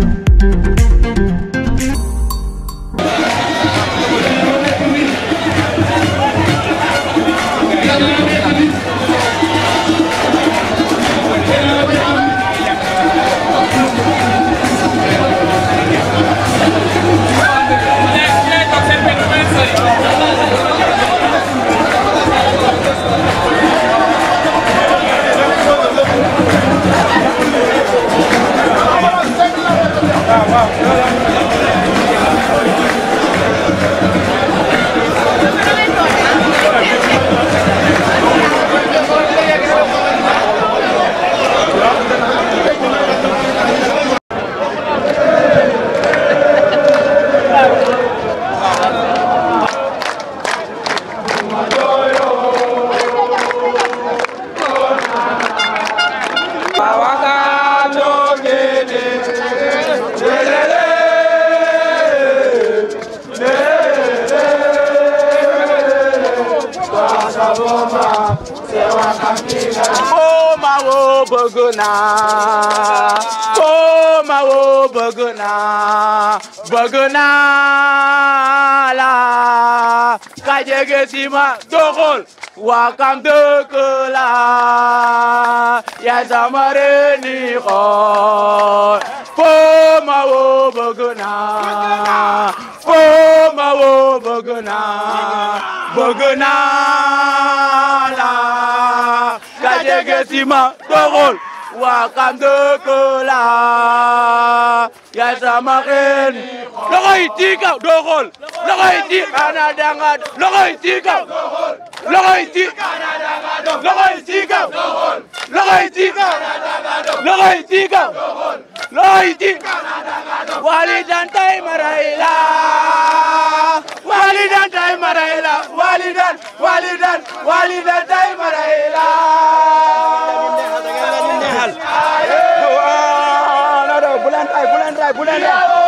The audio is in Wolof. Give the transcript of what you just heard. thank you ma wo bëgg naa bëgg naa bëgg naa la ka jege si dëkk la ya sama reeni xool foo woo bëgg naa bëgg naa bëgg naa Legesima doxol Wakam dëkk laa yaay sama xeen loxoy ci kaw doxol loxoy ci ana danga loxoy ci kaw loxoy ci loxoy ci kaw loxoy ci loxoy ci kaw loxoy ci wali dantay marayla wali ay bu leen raay bu leen raay